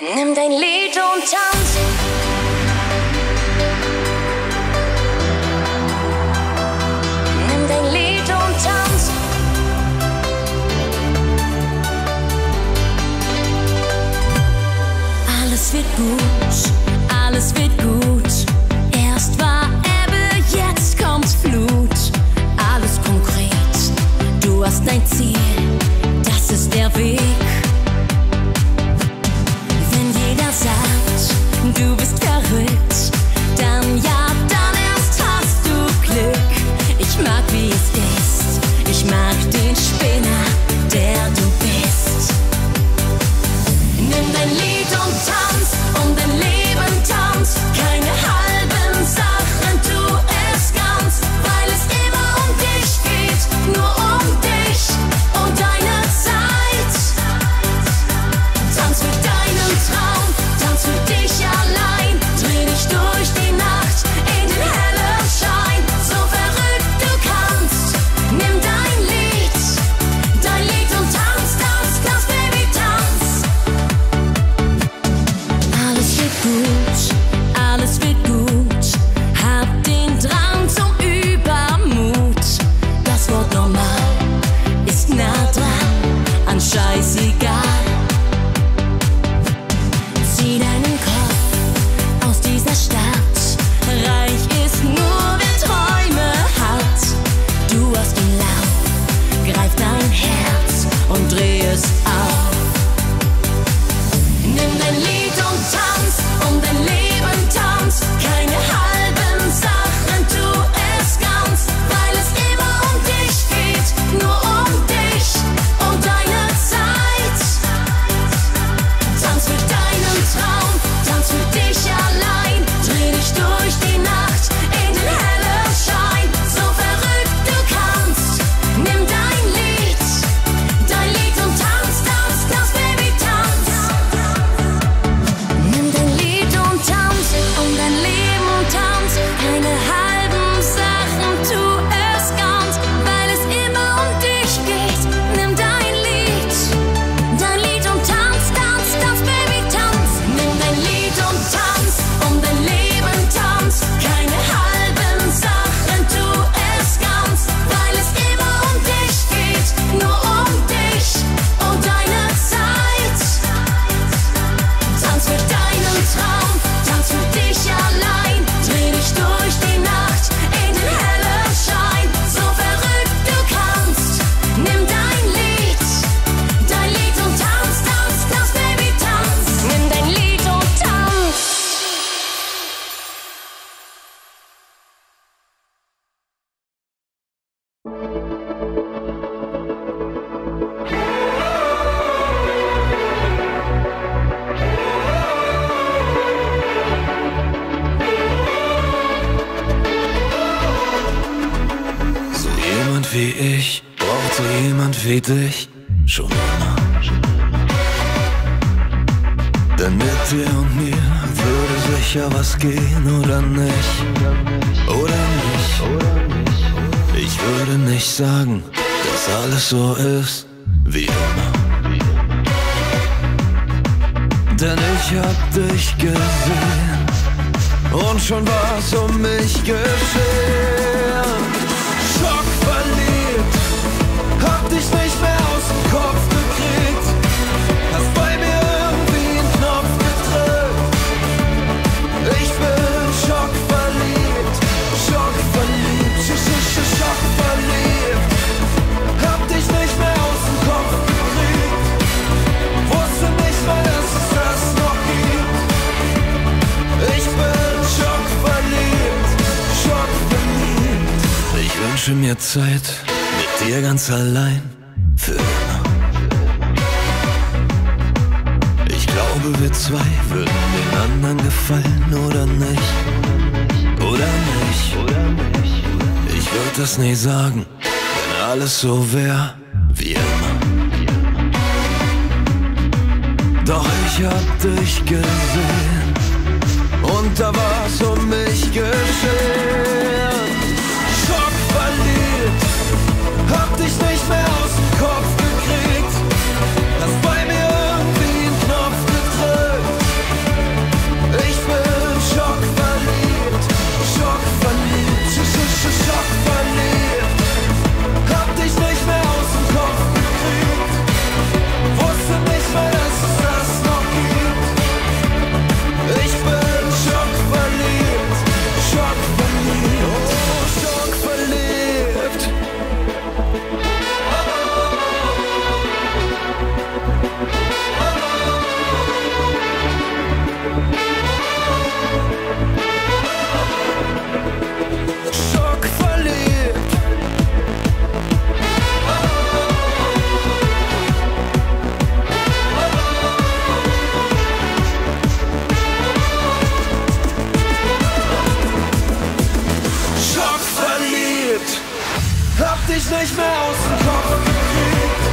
Nimm dein Lied und tanz. Nimm dein Lied und tanz. Alles wird gut, alles wird gut. Erst war Ebbe, jetzt kommt Flut. Alles konkret, du hast dein Ziel, das ist der Weg. Ich hab dich gesehen und schon war's um mich geschehen. wünsche mir Zeit mit dir ganz allein für immer. Ich glaube, wir zwei würden den anderen gefallen oder nicht. Oder nicht. Ich würde das nie sagen, wenn alles so wär wie immer. Doch ich hab dich gesehen und da war's um mich geschehen. Hab dich nicht mehr aus dem Kopf gekriegt.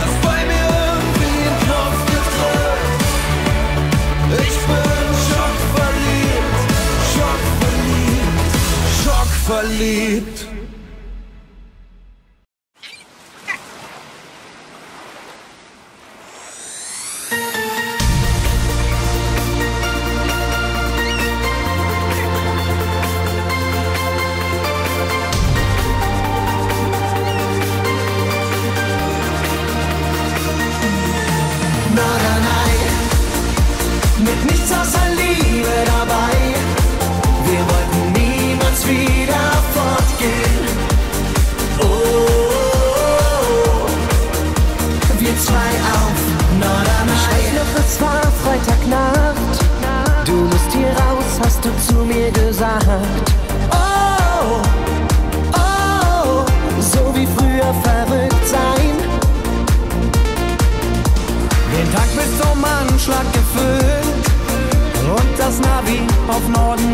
Das bei mir irgendwie im Kopf gedreht. Ich bin schockverliebt, schockverliebt, schockverliebt. Nacht. Oh, oh, so wie früher verrückt sein. Den Tag bis zum Anschlag gefüllt und das Navi auf Norden.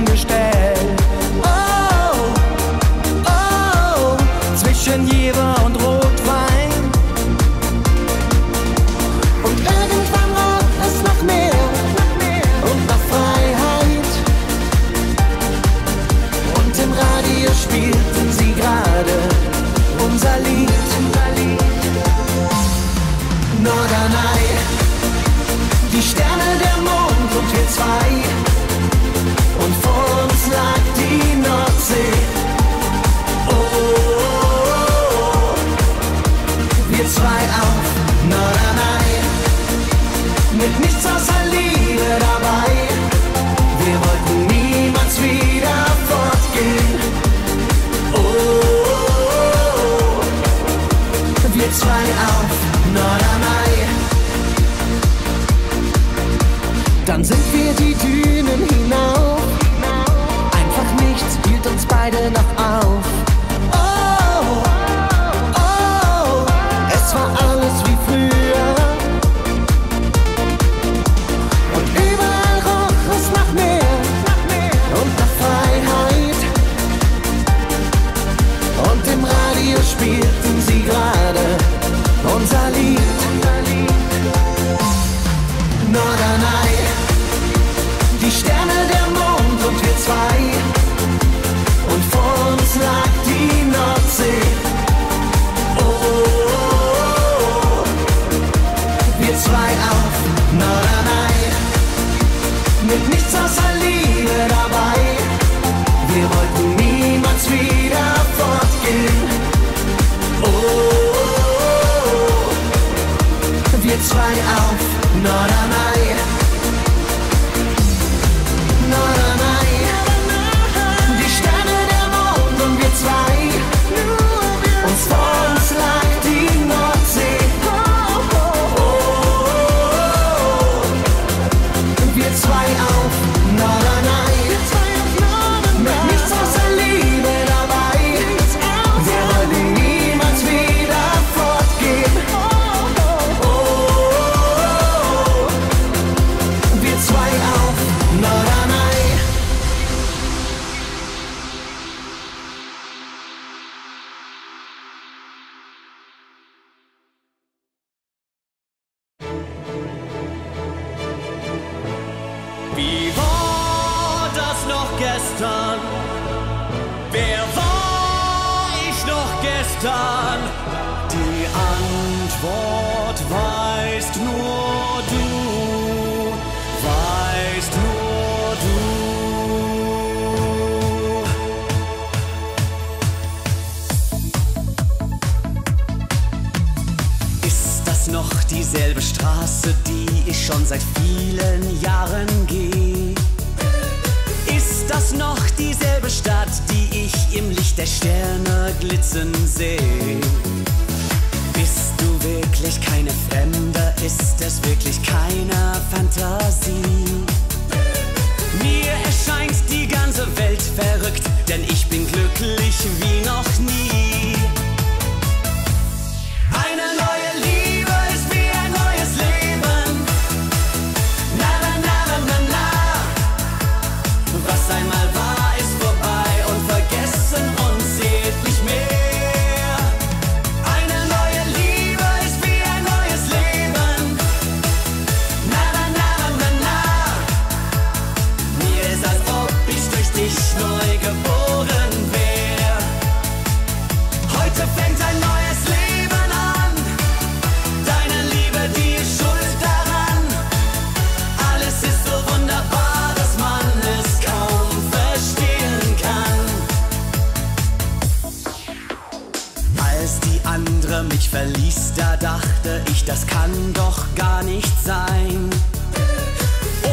kann doch gar nicht sein.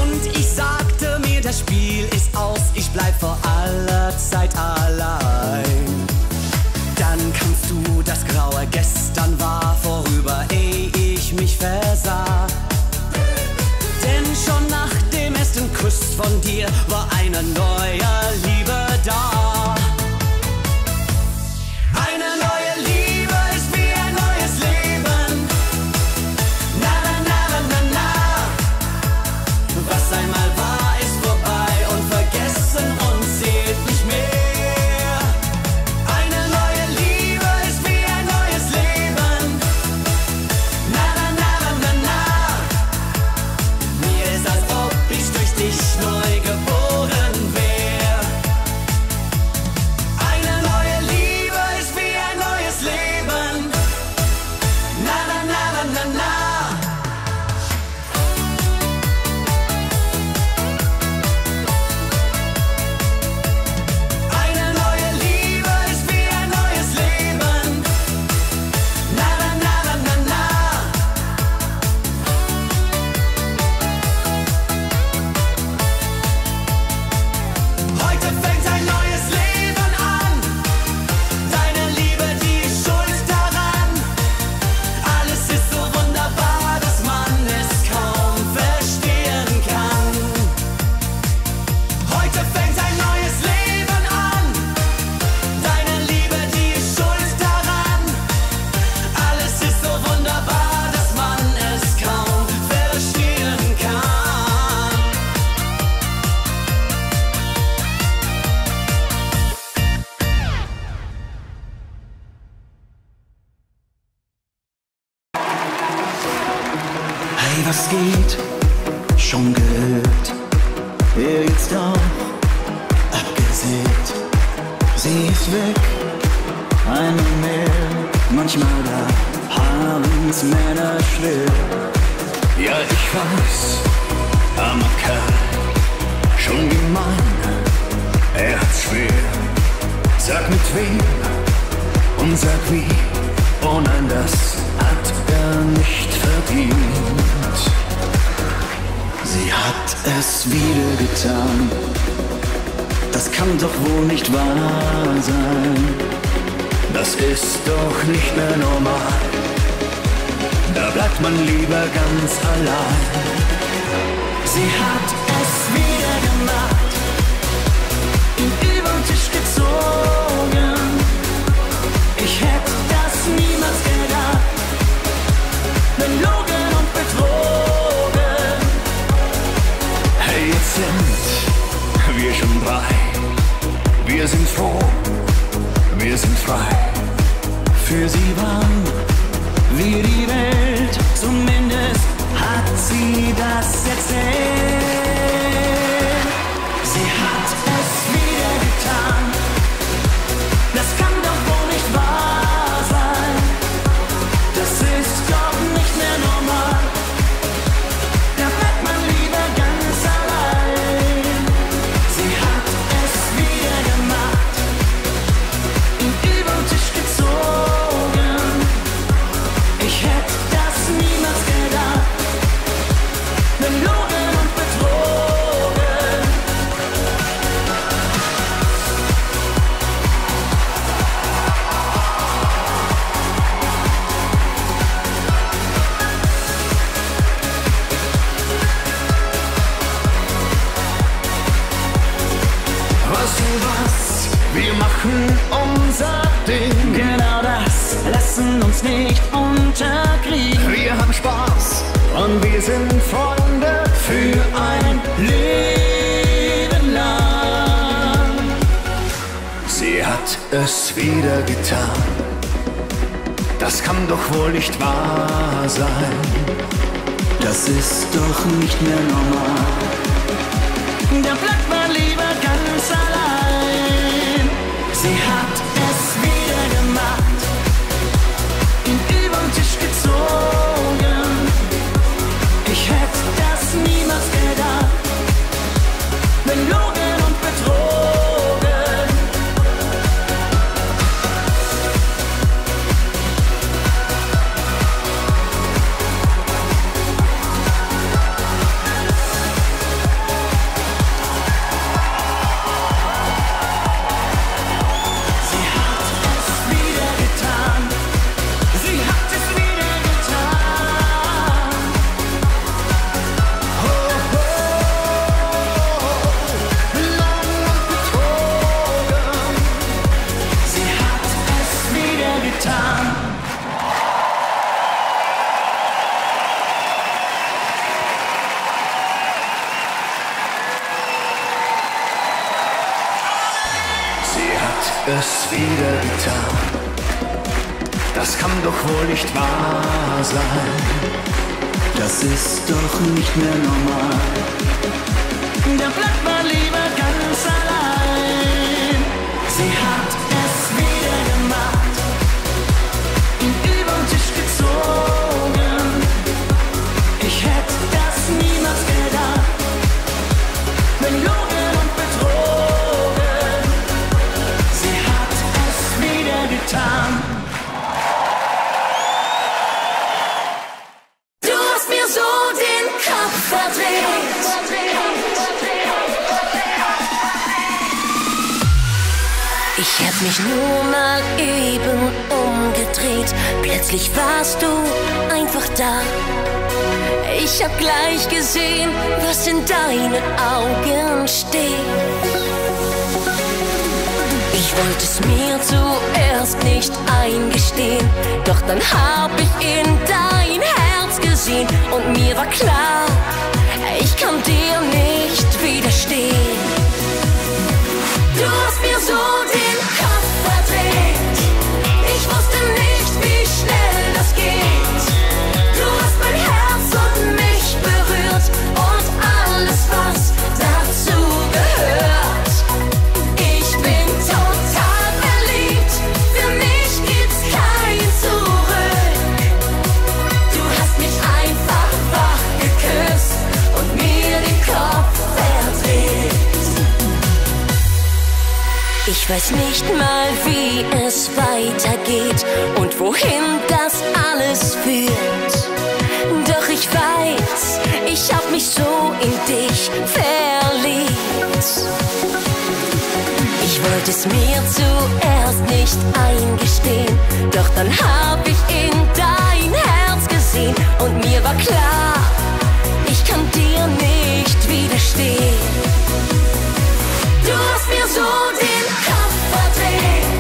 Und ich sagte mir, das Spiel ist aus, ich bleib vor aller Zeit allein. Dann kannst du das graue Gestern war vorüber, eh ich mich versah. Denn schon nach dem ersten Kuss von dir war einer neue. Schon gehört. Jetzt auch abgesät. Sie ist weg, einmal mehr. Manchmal da haben's Männer schwer. Ja, ich weiß, armer Kerl, schon gemein. Er hat's schwer. Sag mit wem und sag wie. Oh nein, das hat er nicht verdient. Sie hat es wieder getan. Das kann doch wohl nicht wahr sein. Das ist doch nicht mehr normal. Da bleibt man lieber ganz allein. Sie hat es wieder gemacht. Ihn über den Tisch gezogen. Ich hätte das niemals gedacht. Belogen Wir sind froh, wir sind frei. Für sie waren wir die Welt. Zumindest hat sie das erzählt. Es wieder getan. Das kann doch wohl nicht wahr sein. Das ist doch nicht mehr normal. Da bleibt man lieber ganz allein. Sie was in deinen Augen steht. Ich wollte es mir zuerst nicht eingestehen, doch dann hab ich in dein Herz gesehen und mir war klar, ich kann dir nicht widerstehen. Du hast mir so den Kopf Ich weiß nicht mal, wie es weitergeht und wohin das alles führt. Doch ich weiß, ich hab mich so in dich verliebt. Ich wollte es mir zuerst nicht eingestehen, doch dann hab ich in dein Herz gesehen und mir war klar, ich kann dir nicht widerstehen. Du hast mir so den away.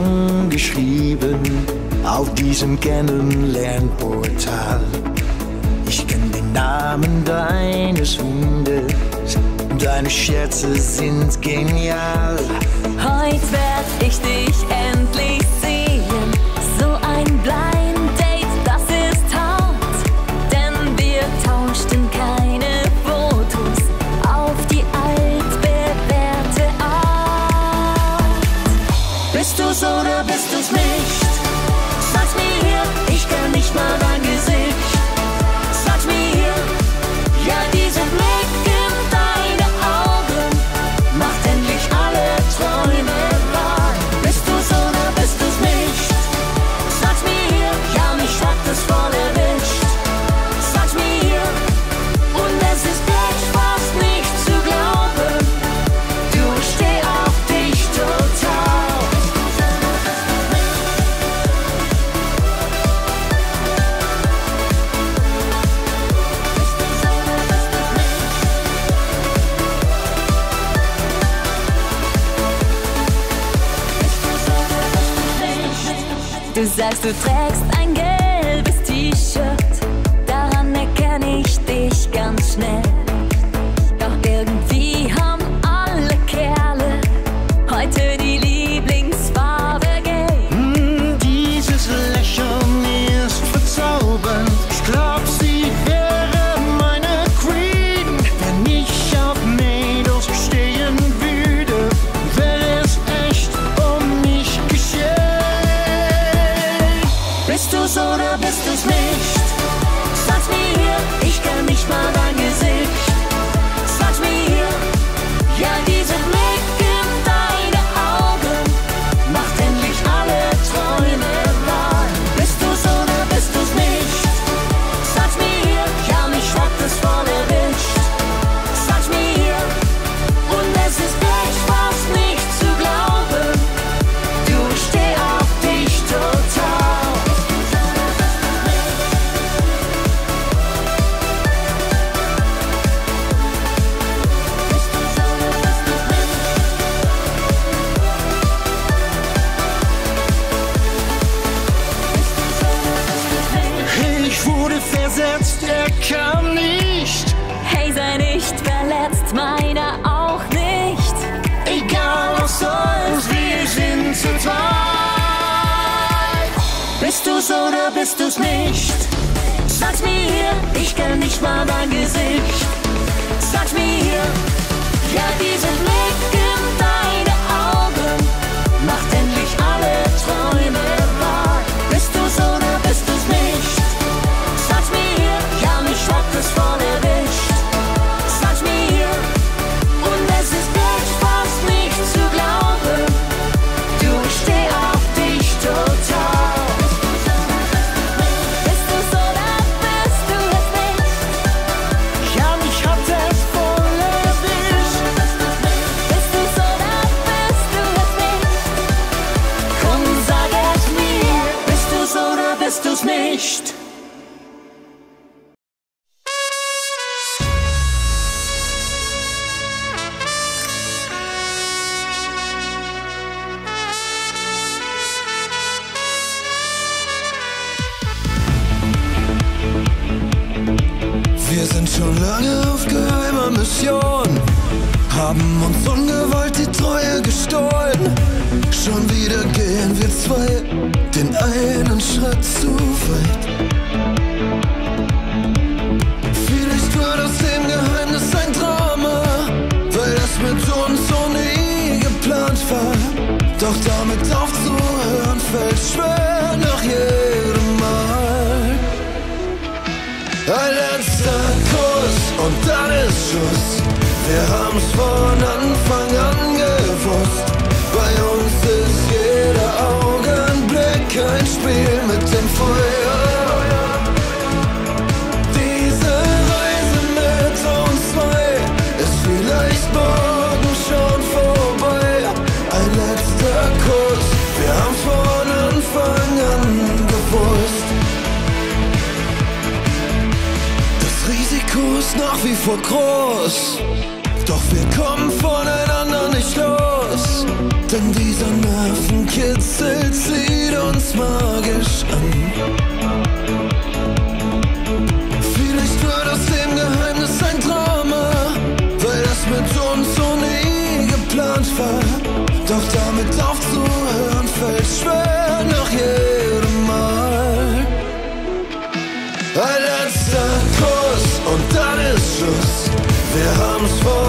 lang geschrieben auf diesem Kennenlernportal. Ich kenn den Namen deines Hundes, deine Scherze sind genial. Heute werd ich dich endlich sehen. de très ist meiner auch nicht. Egal was soll's, wir sind zu zweit. Bist du's oder bist du's nicht? Sag's mir, ich kenn nicht mal dein Gesicht. Sag's mir, ja, dieser Blick in deine Doch wir kommen voneinander nicht los. Denn dieser Nervenkitzel zieht uns magisch an. Vielleicht wird aus dem Geheimnis ein Drama, weil das mit uns so nie geplant war. Doch damit aufzuhören fällt schwer nach jedem Mal. Ein letzter Kuss und dann ist Schluss. Wir haben's vor.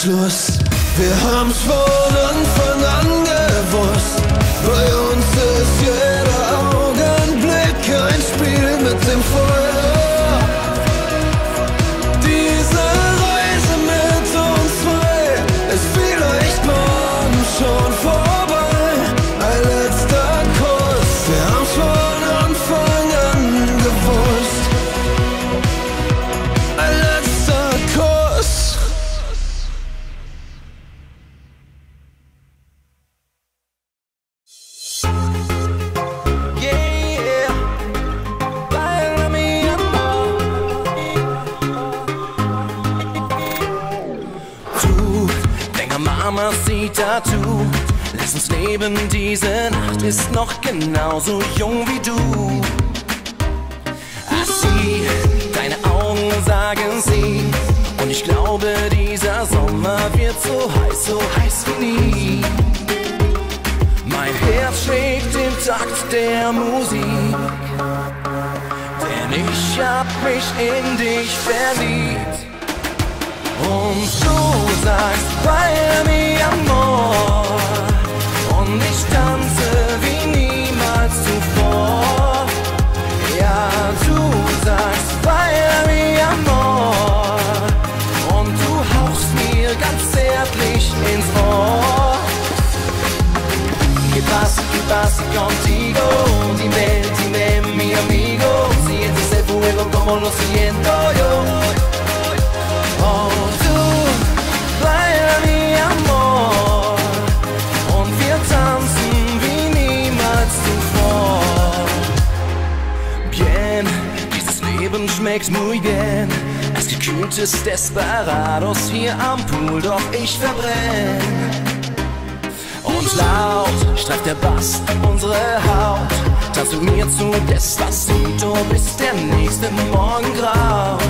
Schluss. Wir haben's verloren. Mamacita, du. Lass uns leben, diese Nacht ist noch genauso jung wie du. Ach, sieh, deine Augen sagen sie. Und ich glaube, dieser Sommer wird so heiß, so heiß wie nie. Mein Herz schlägt im Takt der Musik. Denn ich hab mich in dich verliebt und du sagst bei mir Amor und ich tanze wie niemals zuvor. Ja, du sagst bei mir Amor und du hauchst mir ganz zärtlich ins Ohr. Que pasa, que pasa contigo, Die dime mi amigo, sientes el fuego como lo siento yo. Oh. Leben schmeckt muy bien. Als gekühltes Desperados hier am Pool, doch ich verbrenn. Und laut streift der Bass unsere Haut. Tanzt mit mir zu Despacito, bis der nächste Morgen graut.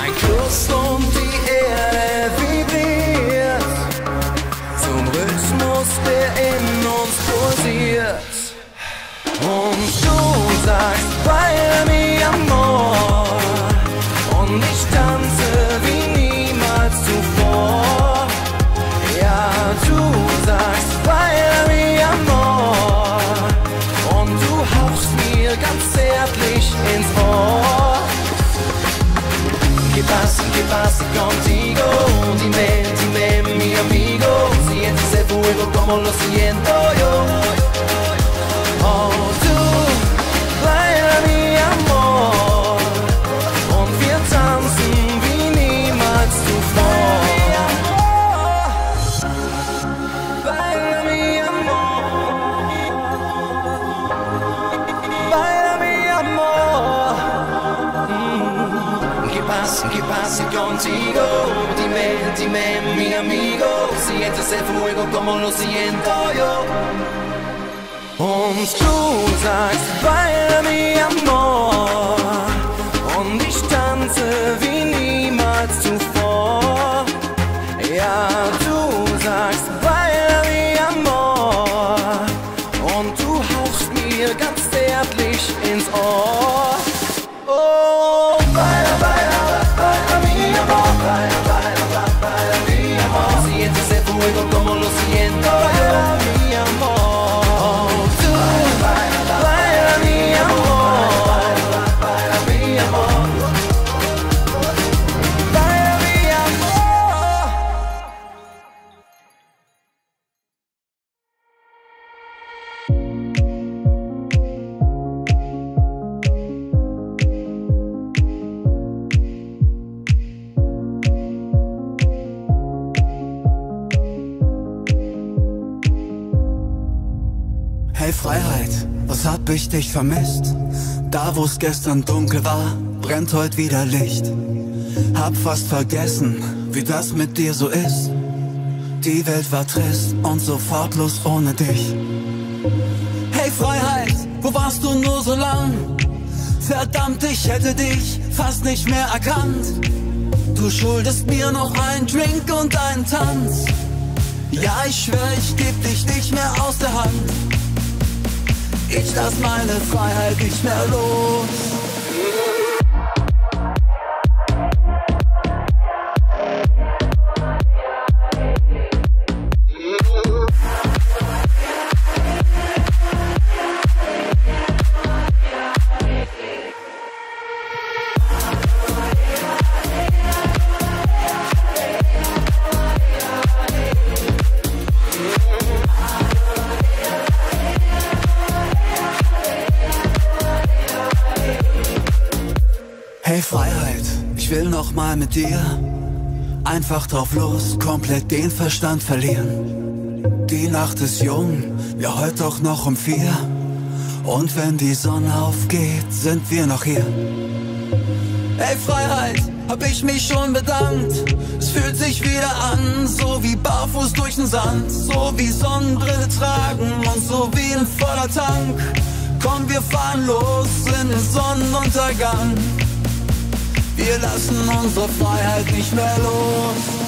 Ein Kuss und die Erde vibriert zum Rhythmus, der in uns pulsiert. Und du sagst, como lo siento yo. El fuego como lo siento yo. Sagst, baila mi amor. Wo's gestern dunkel war, brennt heute wieder Licht. Hab fast vergessen, wie das mit dir so ist. Die Welt war trist und sofortlos ohne dich. Hey Freiheit, wo warst du nur so lang? Verdammt, ich hätte dich fast nicht mehr erkannt. Du schuldest mir noch einen Drink und einen Tanz. Ja, ich schwör, ich geb dich nicht mehr aus der Hand. Ich lass meine Freiheit nicht mehr los. Ich will noch mal mit dir einfach drauf los, komplett den Verstand verlieren. Die Nacht ist jung, ja heute auch noch um vier. Und wenn die Sonne aufgeht, sind wir noch hier. Hey Freiheit, hab ich mich schon bedankt. Es fühlt sich wieder an, so wie barfuß durch den Sand, so wie Sonnenbrille tragen und so wie ein voller Tank. Komm, wir fahren los in den Sonnenuntergang. Wir lassen unsere Freiheit nicht mehr los.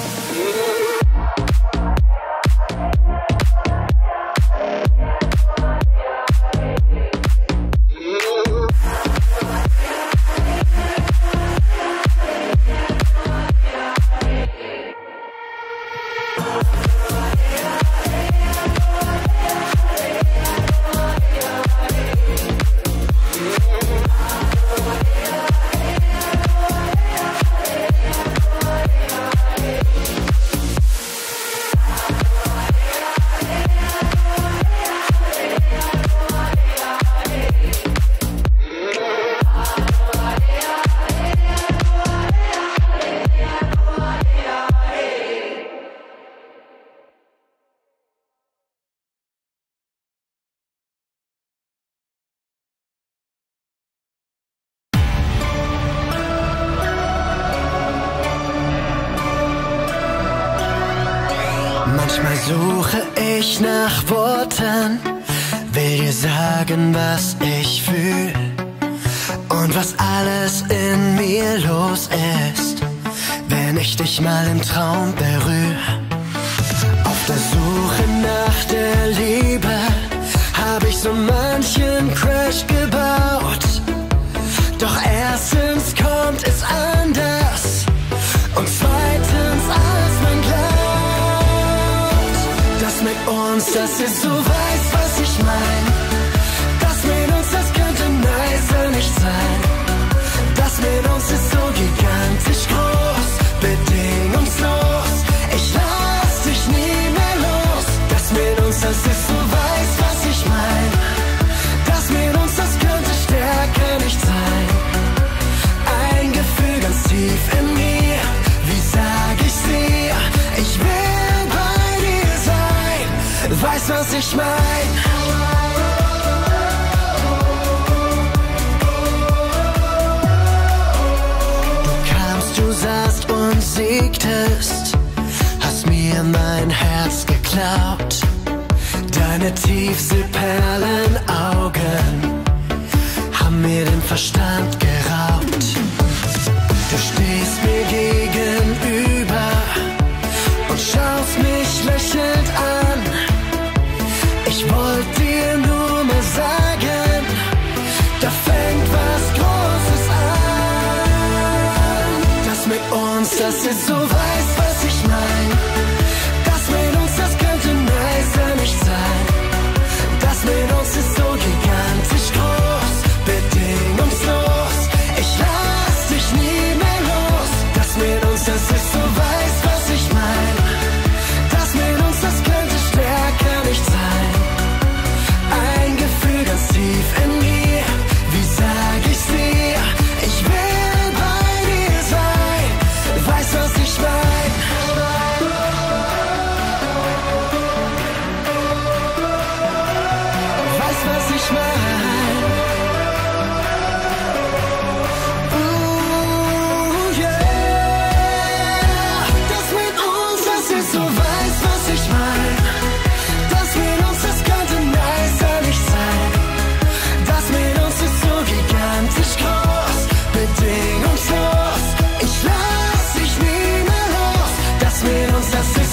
mich mal im Traum berühr. Auf der Suche nach der Liebe habe ich so manchen Crash gebaut. Doch erstens kommt es anders und zweitens als man glaubt. Das mit uns, dass ihr so weiß, was ich meine. weißt, was ich mein. du saßt und siegtest, hast mir mein Herz geklaut. Deine tiefsten Perlenaugen haben mir den Verstand geraubt. Du stehst mir gegenüber und schaust mich lächelnd an.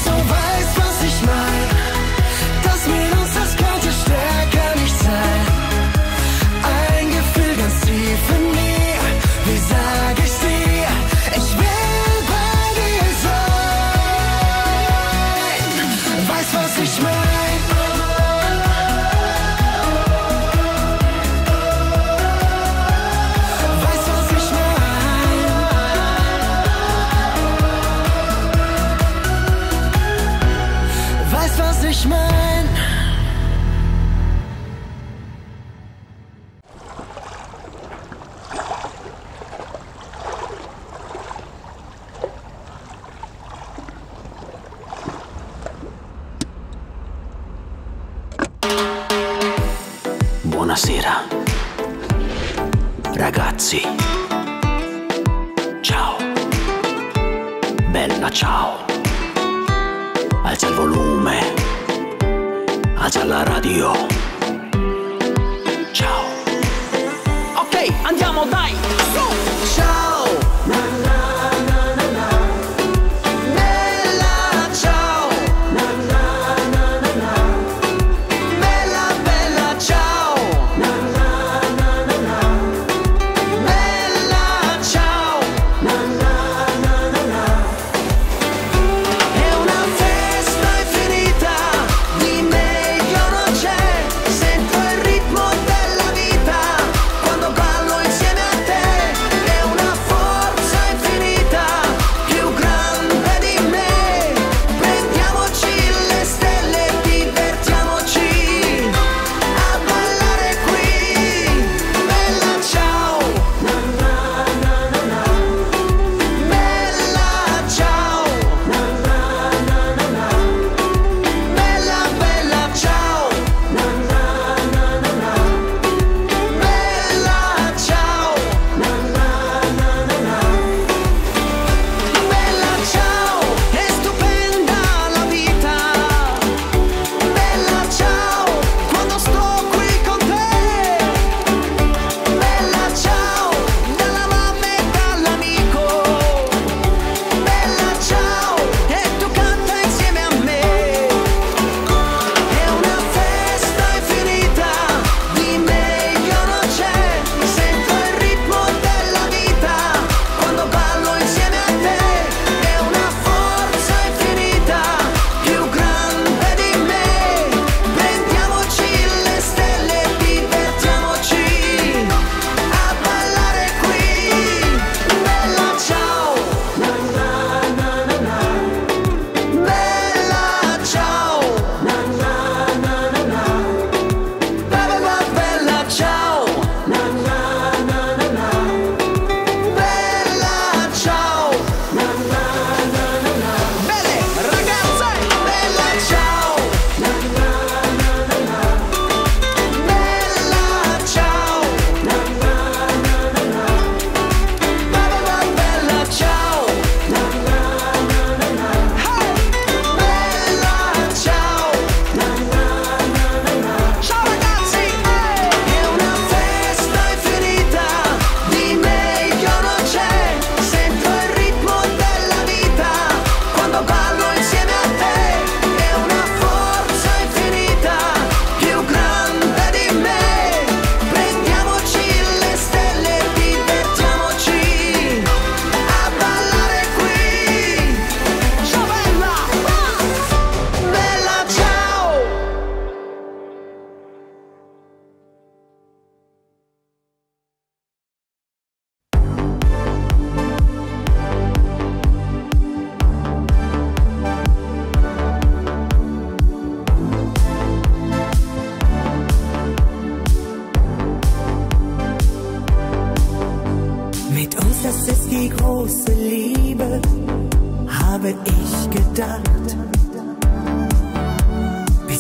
so violent.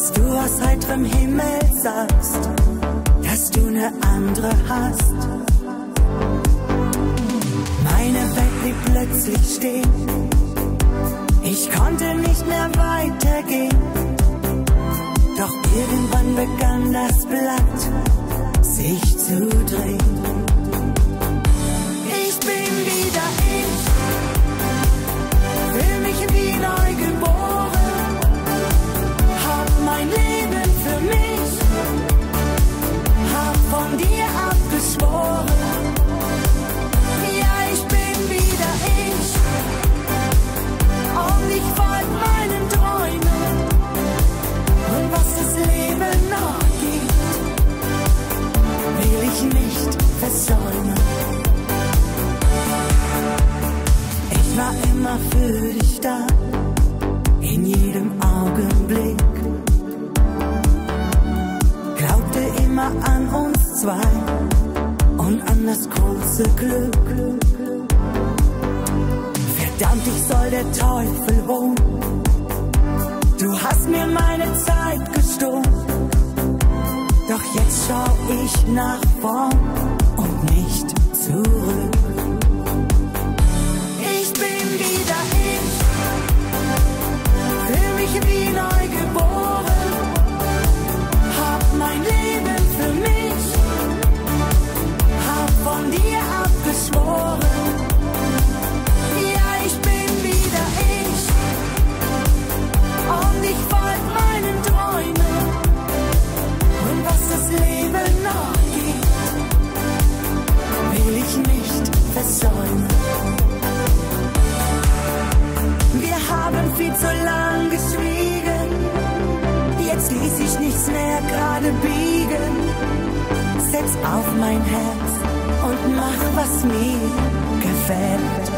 dass du aus heiterem Himmel sagst, dass du eine andere hast. Meine Welt blieb plötzlich stehen, ich konnte nicht mehr weitergehen. Doch irgendwann begann das Blatt sich zu drehen. für dich da, in jedem Augenblick. Glaubte immer an uns zwei und an das große Glück. Verdammt, ich soll der Teufel wohnen. Du hast mir meine Zeit gestohlen. Doch jetzt schau ich nach vorn und nicht zurück. che vino viel zu lang geschwiegen. Jetzt ließ ich nichts mehr gerade biegen. Setz auf mein Herz und mach, was mir gefällt.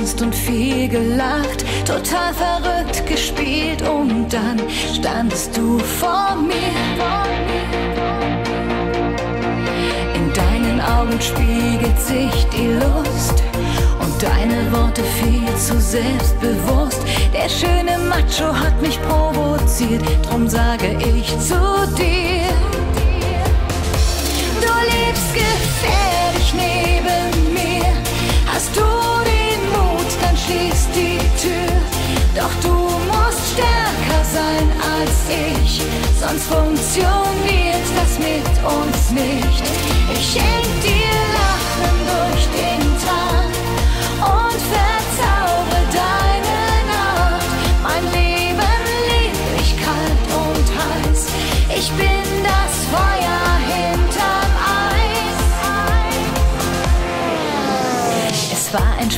Getanzt und viel gelacht. Total verrückt gespielt und dann standest du vor mir. In deinen Augen spiegelt sich die Lust. Und deine Worte viel zu selbstbewusst. Der schöne Macho hat mich provoziert, drum sage ich zu dir. Du lebst gefährlich neben mir. Hast du dann schließ die Tür. Doch du musst stärker sein als ich, sonst funktioniert das mit uns nicht. Ich schenk dir Lachen durch den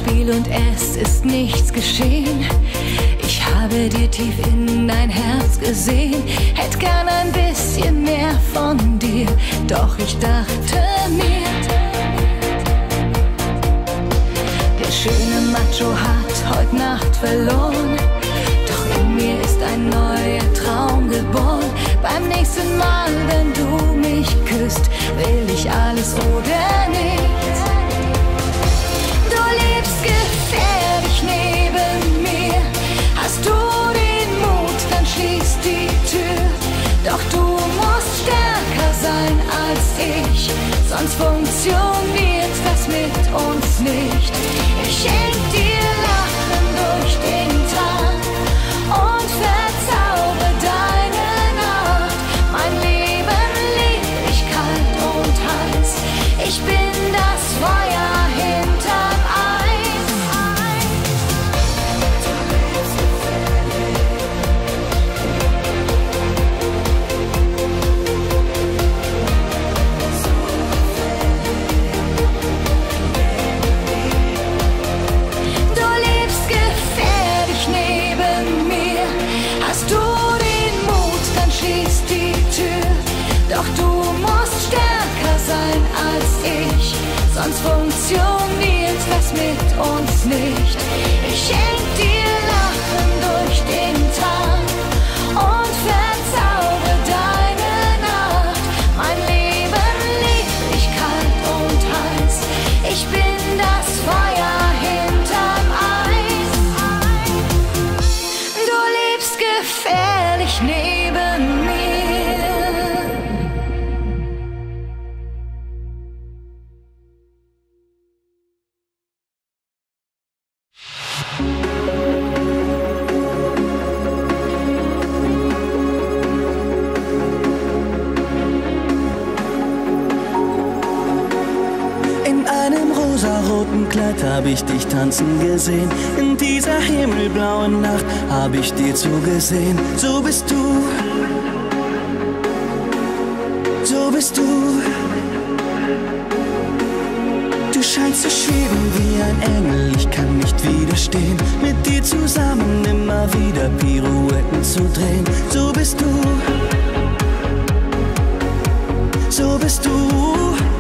Spiel und es ist nichts geschehen. Ich habe dir tief in dein Herz gesehen, hätte gern ein bisschen mehr von dir, doch ich dachte mir, der schöne Macho hat heute Nacht verloren. Doch in mir ist ein neuer Traum geboren. Beim nächsten Mal, wenn du mich küsst, will ich alles oder nicht. Doch du musst stärker sein als ich, sonst funktioniert das mit uns nicht. Ich funktioniert das mit uns nicht. Tanzen gesehen. In dieser himmelblauen Nacht hab ich dir zugesehen. So bist du. So bist du. Du scheinst zu schweben wie ein Engel, ich kann nicht widerstehen. Mit dir zusammen immer wieder Pirouetten zu drehen. So bist du. So bist du.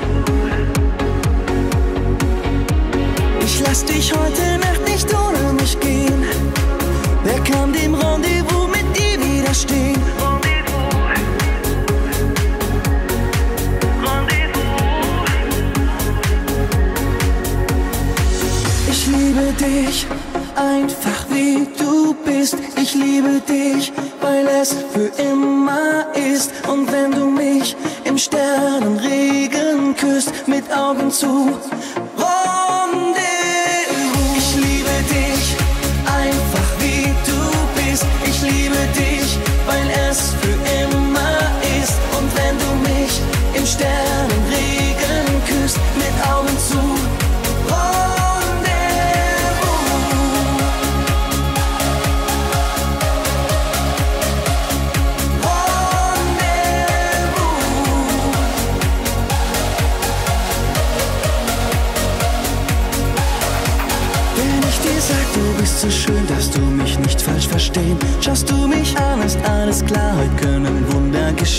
Lass dich heute Nacht nicht ohne mich gehen. Wer kann dem Rendezvous mit dir widerstehen? Ich liebe dich einfach wie du bist. Ich liebe dich, weil es für immer ist. Und wenn du mich im Sternenregen küsst, mit Augen zu. Liebe dich,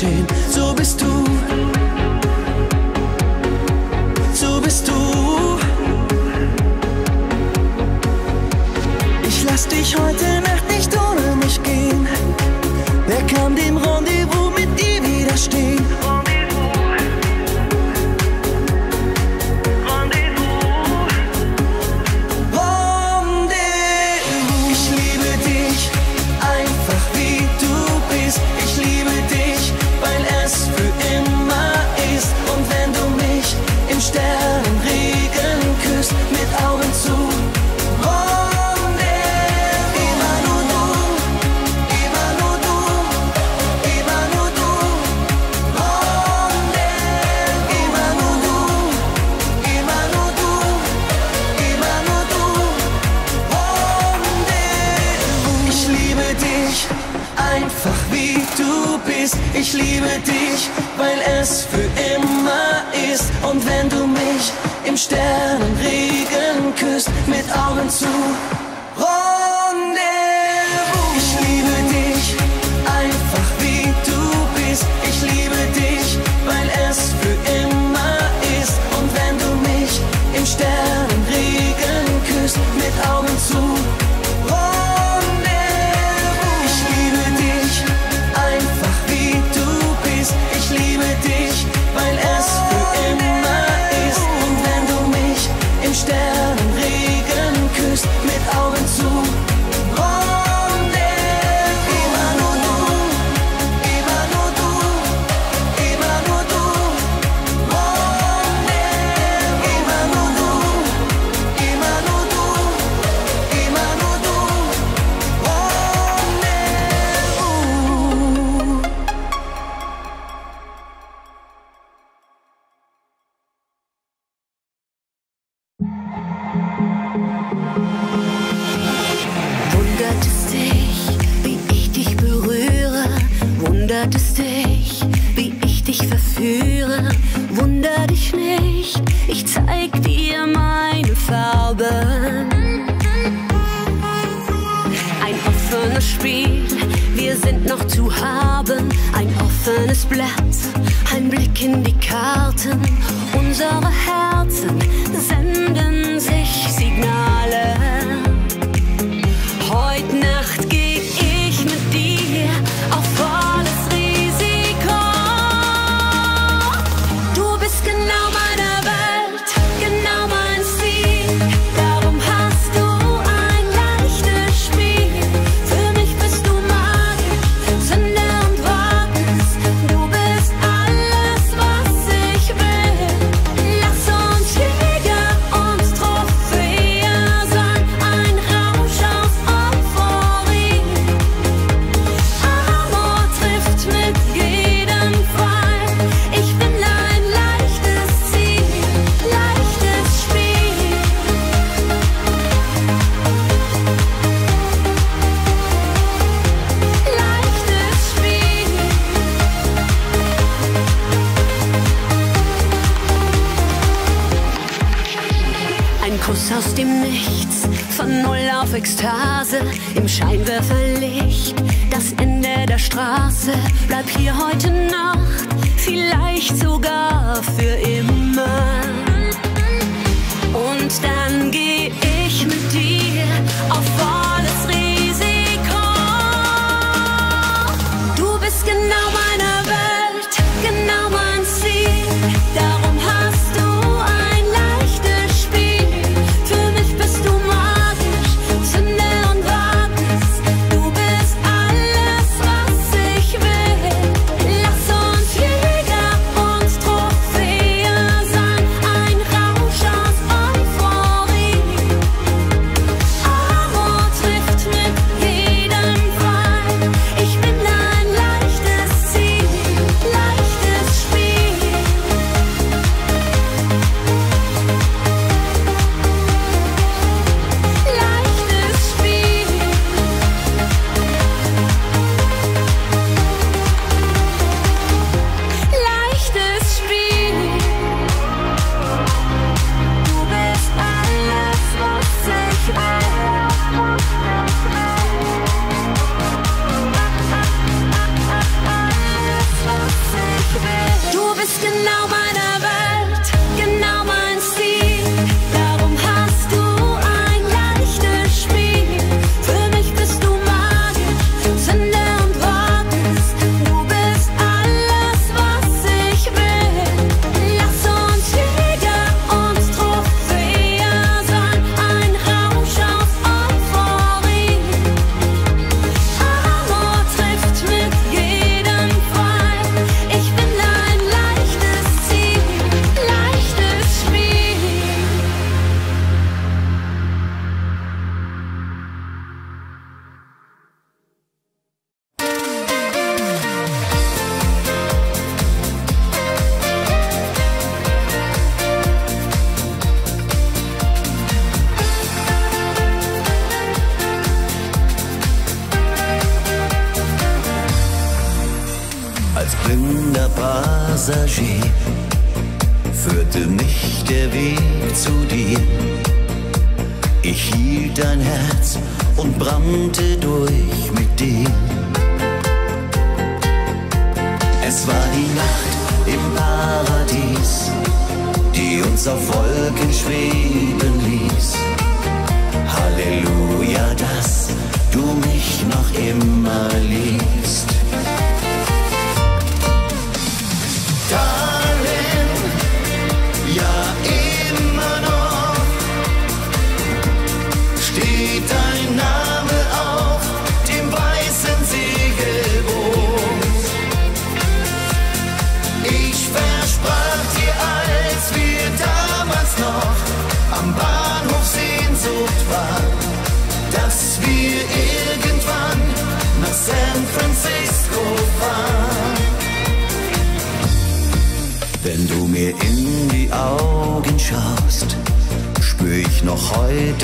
chain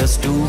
heute, dass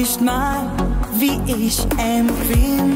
nicht mal, wie ich empfinde.